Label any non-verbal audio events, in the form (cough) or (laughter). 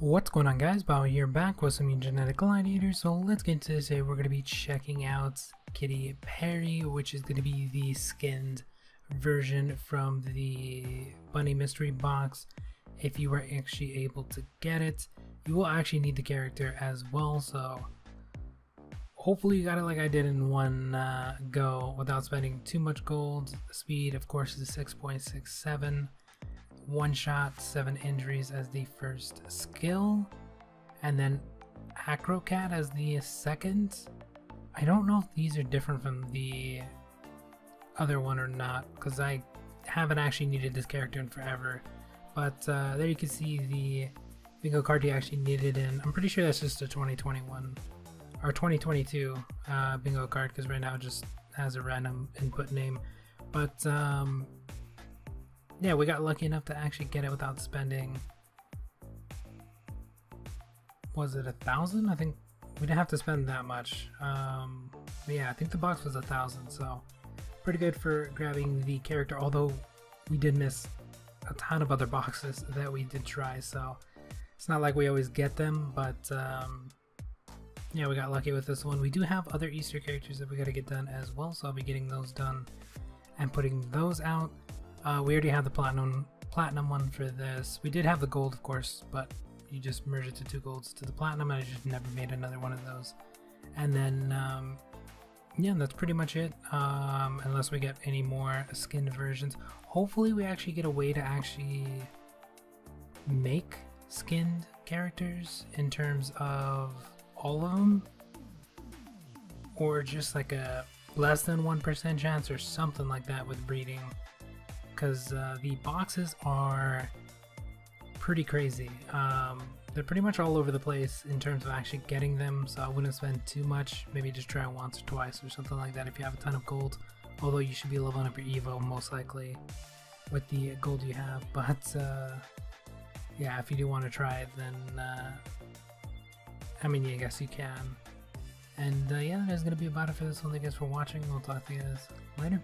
What's going on guys, Bio here back with some new genetic gladiators, so let's get into today. We're going to be checking out Kitty Perry, which is going to be the skinned version from the Bunny Mystery Box. If you were actually able to get it, you will actually need the character as well, so hopefully you got it like I did in one uh, go without spending too much gold. The speed, of course, is 6.67 one shot, seven injuries as the first skill, and then Acrocat as the second. I don't know if these are different from the other one or not, because I haven't actually needed this character in forever. But uh, there you can see the bingo card you actually needed in. I'm pretty sure that's just a 2021 or 2022 uh, bingo card because right now it just has a random input name. But um, yeah, we got lucky enough to actually get it without spending. Was it a thousand? I think we didn't have to spend that much. Um, yeah, I think the box was a thousand, so pretty good for grabbing the character. Although we did miss a ton of other boxes that we did try, so it's not like we always get them. But um, yeah, we got lucky with this one. We do have other Easter characters that we got to get done as well, so I'll be getting those done and putting those out. Uh, we already have the platinum platinum one for this. We did have the gold, of course, but you just merge it to two golds to the platinum, and I just never made another one of those. And then, um, yeah, that's pretty much it. Um, unless we get any more skinned versions. Hopefully, we actually get a way to actually make skinned characters in terms of all of them, or just like a less than 1% chance or something like that with breeding because uh, the boxes are pretty crazy. Um, they're pretty much all over the place in terms of actually getting them, so I wouldn't spend too much. Maybe just try once or twice or something like that if you have a ton of gold. Although you should be leveling up your Evo most likely with the gold you have. (laughs) But uh, yeah, if you do want to try it, then uh, I mean, yeah, I guess you can. And uh, yeah, that's gonna be about it for this one. Thank you guys for watching. We'll talk to you guys later.